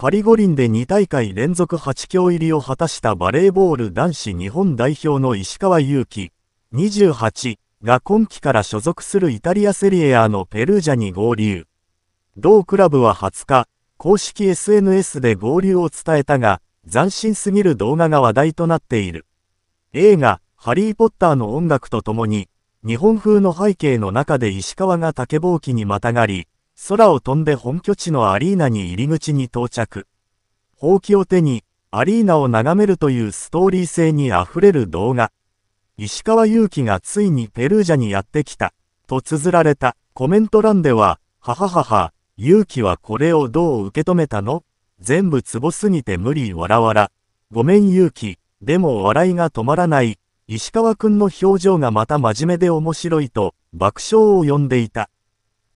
パリ五輪で2大会連続8強入りを果たしたバレーボール男子日本代表の石川祐希、28が今季から所属するイタリアセリエ A のペルージャに合流。同クラブは20日、公式 SNS で合流を伝えたが、斬新すぎる動画が話題となっている。映画、ハリーポッターの音楽とともに、日本風の背景の中で石川が竹ぼうきにまたがり、空を飛んで本拠地のアリーナに入り口に到着。ほうきを手に、アリーナを眺めるというストーリー性にあふれる動画。石川祐希がついにペルージャにやってきた、と綴られたコメント欄では、はははは、勇気はこれをどう受け止めたの？全部ツボすぎて無理わらわら。ごめん勇気、でも笑いが止まらない。石川くんの表情がまた真面目で面白いと爆笑を呼んでいた。